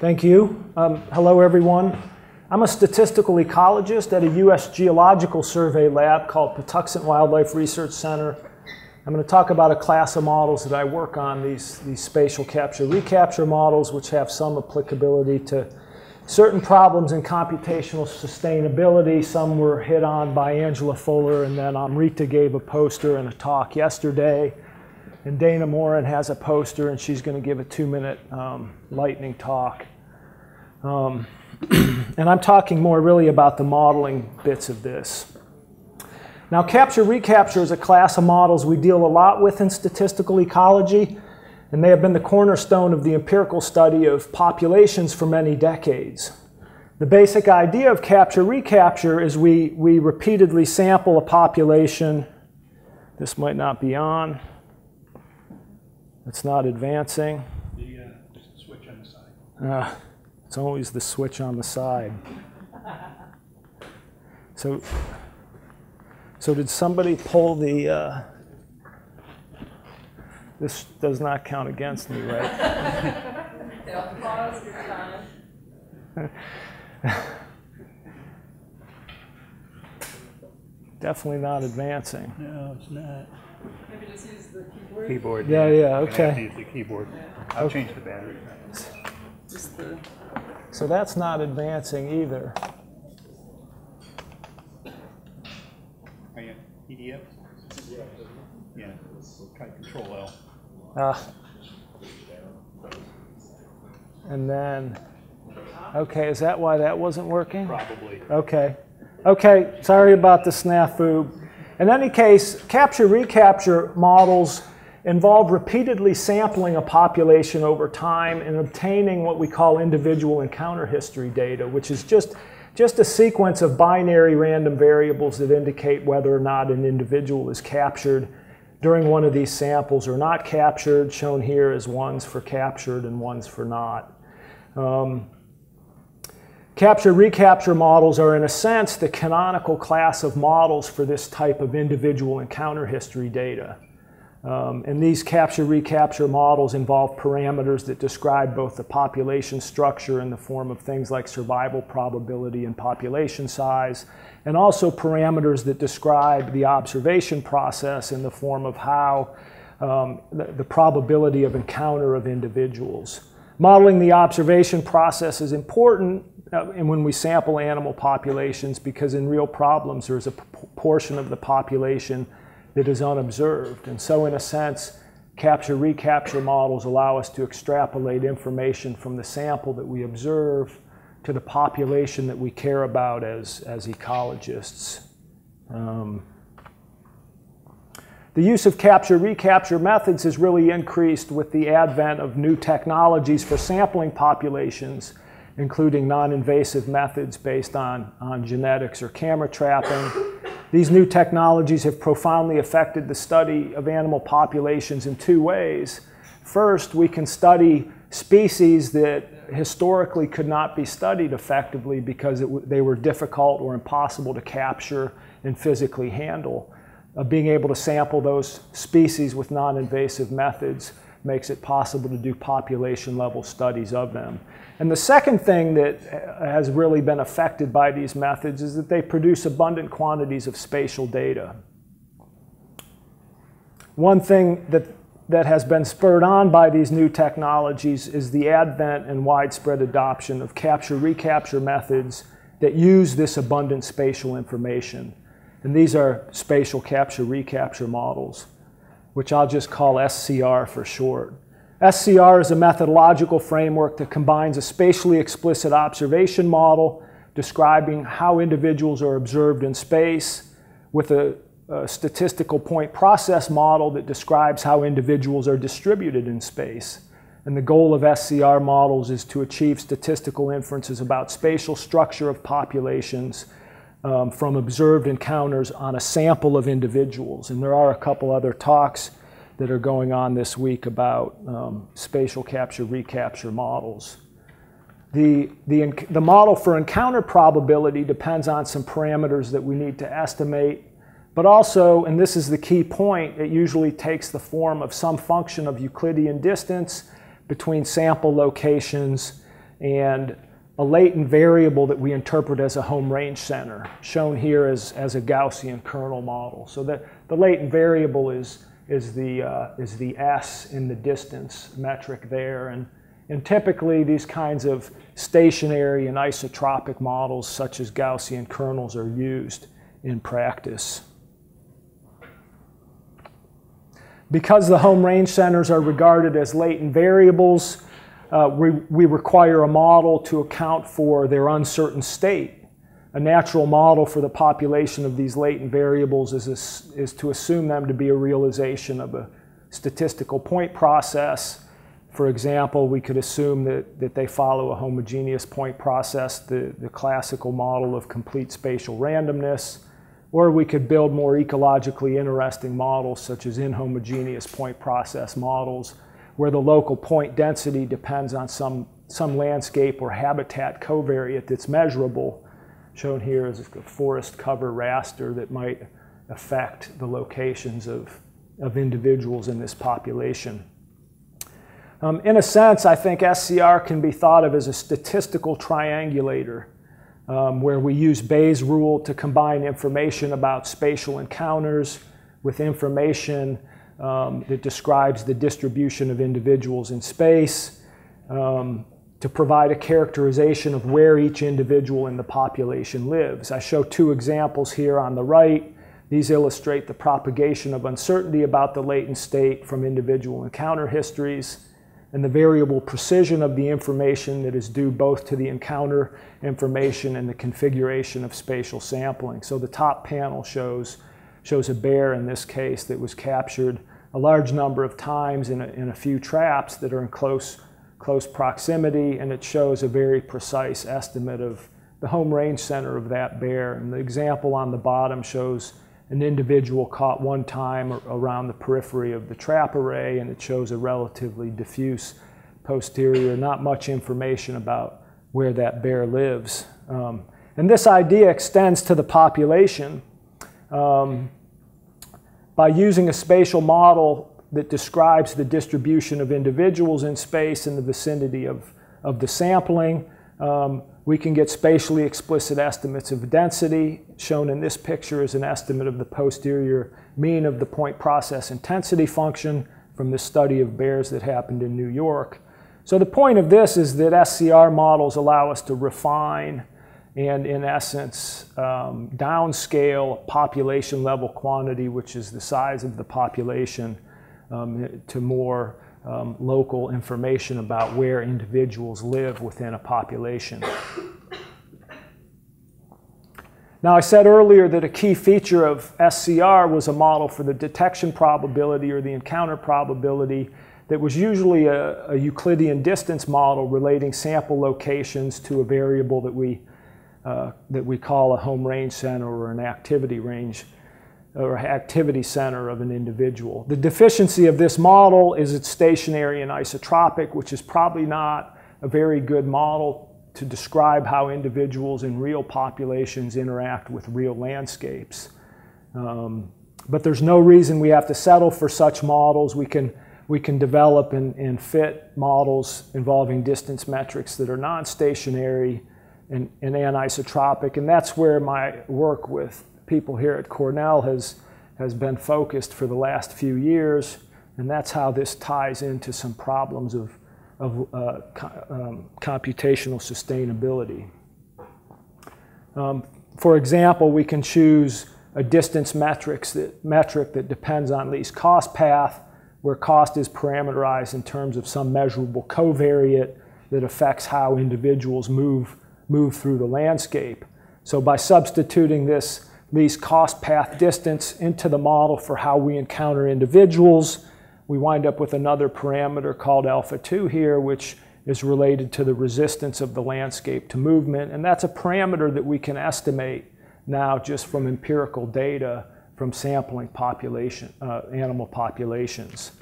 Thank you. Um, hello, everyone. I'm a statistical ecologist at a U.S. Geological Survey lab called Patuxent Wildlife Research Center. I'm going to talk about a class of models that I work on, these, these spatial capture recapture models, which have some applicability to certain problems in computational sustainability. Some were hit on by Angela Fuller, and then Amrita gave a poster and a talk yesterday. And Dana Morin has a poster, and she's going to give a two minute um, lightning talk. Um, and I'm talking more really about the modeling bits of this. Now, capture recapture is a class of models we deal a lot with in statistical ecology, and they have been the cornerstone of the empirical study of populations for many decades. The basic idea of capture recapture is we, we repeatedly sample a population. This might not be on. It's not advancing. The, uh, switch on the side. Uh, it's always the switch on the side. So, so did somebody pull the? Uh, this does not count against me, right? Definitely not advancing. No, it's not. Maybe just use the keyboard. Keyboard. Yeah, yeah, You're gonna have okay. use the keyboard. I'll Okay. change the battery. Just the, So that's not advancing either. Are you PDF? Yeah, try Control L. Ah. And then, okay, is that why that wasn't working? Probably. Okay. Okay, sorry about the snafu. In any case, capture recapture models involve repeatedly sampling a population over time and obtaining what we call individual encounter history data, which is just, just a sequence of binary random variables that indicate whether or not an individual is captured during one of these samples or not captured, shown here as ones for captured and ones for not. Um, Capture recapture models are, in a sense, the canonical class of models for this type of individual encounter history data. Um, and these capture recapture models involve parameters that describe both the population structure in the form of things like survival probability and population size, and also parameters that describe the observation process in the form of how um, the, the probability of encounter of individuals. Modeling the observation process is important uh, and when we sample animal populations because in real problems there's a portion of the population that is unobserved. And so in a sense, capture recapture models allow us to extrapolate information from the sample that we observe to the population that we care about as, as ecologists. Um, the use of capture recapture methods has really increased with the advent of new technologies for sampling populations, including non invasive methods based on, on genetics or camera trapping. These new technologies have profoundly affected the study of animal populations in two ways. First, we can study species that historically could not be studied effectively because they were difficult or impossible to capture and physically handle. Uh, being able to sample those species with non-invasive methods makes it possible to do population level studies of them. And the second thing that uh, has really been affected by these methods is that they produce abundant quantities of spatial data. One thing that, that has been spurred on by these new technologies is the advent and widespread adoption of capture recapture methods that use this abundant spatial information. And these are spatial capture recapture models, which I'll just call SCR for short. SCR is a methodological framework that combines a spatially explicit observation model describing how individuals are observed in space with a, a, statistical point process model that describes how individuals are distributed in space. And the goal of SCR models is to achieve statistical inferences about spatial structure of populations um, from observed encounters on a sample of individuals. And there are a couple other talks that are going on this week about um, spatial capture recapture models. The, the, the model for encounter probability depends on some parameters that we need to estimate, but also, and this is the key point, it usually takes the form of some function of Euclidean distance between sample locations and a latent variable that we interpret as a home range center, shown here as, as a Gaussian kernel model. So the, the latent variable is, is, the, uh, is the S in the distance metric there. And, and typically these kinds of stationary and isotropic models such as Gaussian kernels are used in practice. Because the home range centers are regarded as latent variables, uh, we, we require a model to account for their uncertain state. A natural model for the population of these latent variables is, is to assume them to be a realization of a statistical point process. For example, we could assume that, that they follow a homogeneous point process, the, the classical model of complete spatial randomness. Or we could build more ecologically interesting models, such as inhomogeneous point process models, where the local point density depends on some, some landscape or habitat covariate that's measurable. Shown here is a forest cover raster that might affect the locations of, of individuals in this population. Um, in a sense, I think SCR can be thought of as a statistical triangulator um, where we use Bayes' rule to combine information about spatial encounters with information um, that describes the distribution of individuals in space, um, to provide a characterization of where each individual in the population lives. I show two examples here on the right. These illustrate the propagation of uncertainty about the latent state from individual encounter histories and the variable precision of the information that is due both to the encounter information and the configuration of spatial sampling. So the top panel shows, shows a bear in this case that was captured a large number of times in a, in a few traps that are in close, close proximity, and it shows a very precise estimate of the home range center of that bear. And the example on the bottom shows an individual caught one time around the periphery of the trap array, and it shows a relatively diffuse posterior, not much information about where that bear lives. Um, and this idea extends to the population. Um, by using a spatial model that describes the distribution of individuals in space in the vicinity of, of the sampling, um, we can get spatially explicit estimates of density. Shown in this picture is an estimate of the posterior mean of the point process intensity function from the study of bears that happened in New York. So the point of this is that SCR models allow us to refine and in essence um, downscale population level quantity, which is the size of the population, um, to more um, local information about where individuals live within a population. Now, I said earlier that a key feature of SCR was a model for the detection probability or the encounter probability that was usually a, a Euclidean distance model relating sample locations to a variable that we, uh, that we call a home range center or an activity range or activity center of an individual. The deficiency of this model is it's stationary and isotropic, which is probably not a very good model to describe how individuals in real populations interact with real landscapes. Um, but there's no reason we have to settle for such models. We can, we can develop and, and fit models involving distance metrics that are non-stationary and, and anisotropic, and that's where my work with people here at Cornell has, has been focused for the last few years, and that's how this ties into some problems of, of uh, co um, computational sustainability. Um, for example, we can choose a distance metrics that, metric that depends on least cost path, where cost is parameterized in terms of some measurable covariate that affects how individuals move, move through the landscape. So by substituting this least cost path distance into the model for how we encounter individuals. We wind up with another parameter called alpha 2 here, which is related to the resistance of the landscape to movement. And that's a parameter that we can estimate now just from empirical data from sampling population, uh, animal populations.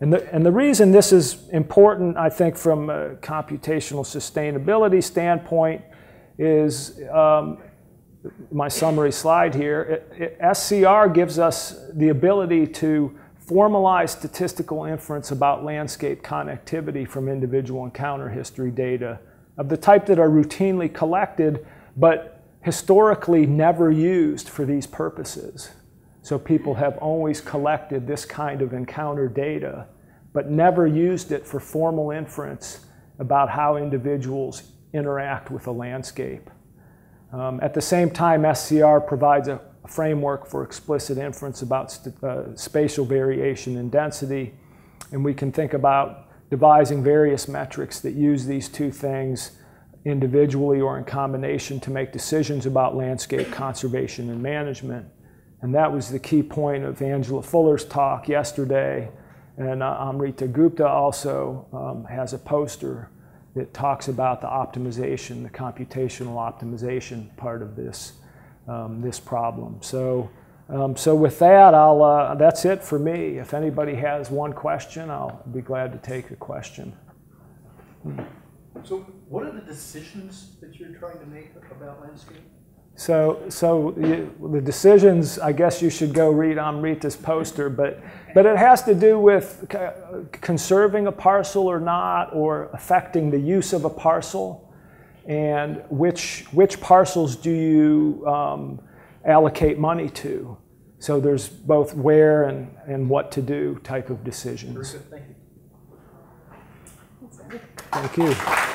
And the, and the reason this is important, I think, from a computational sustainability standpoint is um, my summary slide here, it, it, SCR gives us the ability to formalize statistical inference about landscape connectivity from individual encounter history data of the type that are routinely collected, but historically never used for these purposes. So people have always collected this kind of encounter data, but never used it for formal inference about how individuals interact with a landscape. Um, at the same time, SCR provides a framework for explicit inference about uh, spatial variation in density, and we can think about devising various metrics that use these two things individually or in combination to make decisions about landscape conservation and management. And that was the key point of Angela Fuller's talk yesterday. And uh, Amrita Gupta also um, has a poster that talks about the optimization, the computational optimization part of this, um, this problem. So, um, so with that, I'll, uh, that's it for me. If anybody has one question, I'll be glad to take a question. So what are the decisions that you're trying to make about landscape? So, so you, the decisions, I guess you should go read Amrita's poster, but, but it has to do with conserving a parcel or not, or affecting the use of a parcel, and which, which parcels do you um, allocate money to. So there's both where and, and what to do type of decisions. thank you. Thank you.